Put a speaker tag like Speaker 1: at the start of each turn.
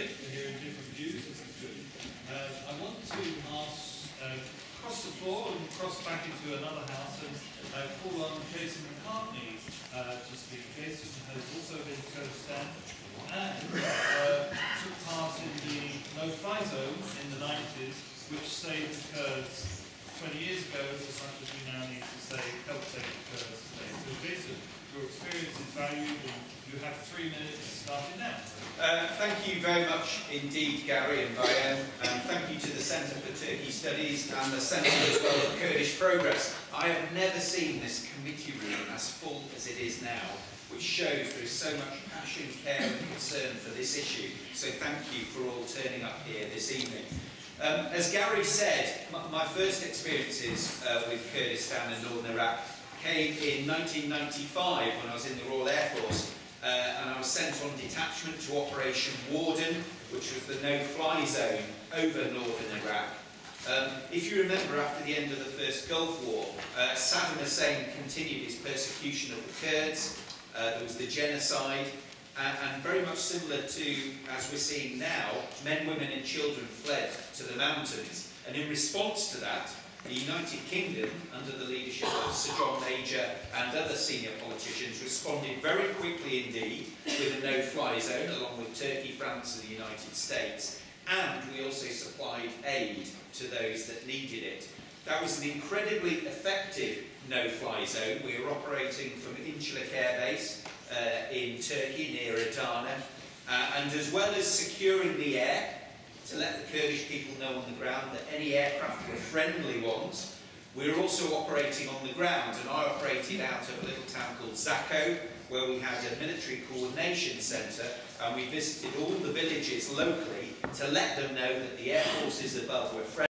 Speaker 1: today. We're hearing different views. This is good. Uh, I want to ask, uh, cross the floor and cross back into another house and uh, call on Jason McCartney uh, to speak. Jason has also been co-stand and uh, took part in the no-fly zone in the 90s, which saved the Kurds 20 years ago, as much as we now need to say, help save the Kurds today. So Jason, your experience is valued and you have three minutes starting now.
Speaker 2: Uh, thank you very much indeed, Gary and Bayan, and thank you to the Centre for Turkey Studies and the Centre as well for Kurdish Progress. I have never seen this committee room as full as it is now, which shows there is so much passion, care and concern for this issue. So thank you for all turning up here this evening. Um, as Gary said, my, first experiences uh, with Kurdistan and Northern Iraq came in 1995 when I was in the Royal Air Force uh, and I was sent on detachment to Operation Warden, which was the no-fly zone over northern Iraq. Um, if you remember, after the end of the First Gulf War, uh, Saddam Hussein continued his persecution of the Kurds. Uh, there was the genocide, and, and very much similar to, as we're seeing now, men, women and children fled to the mountains. And in response to that, the United Kingdom, under the leadership of Sir John Major and other senior politicians, responded very quickly indeed with a no-fly zone, along with Turkey, France and the United States. And we also supplied aid to those that needed it. That was an incredibly effective no-fly zone. We were operating from Incirlik Air Base uh, in Turkey near Adana. Uh, and as well as securing the air, to let the Kurdish people know on the ground that any aircraft were friendly ones. We were also operating on the ground, and I operated out of a little town called Zakho, where we had a military coordination centre, and we visited all the villages locally to let them know that the air forces above were friendly.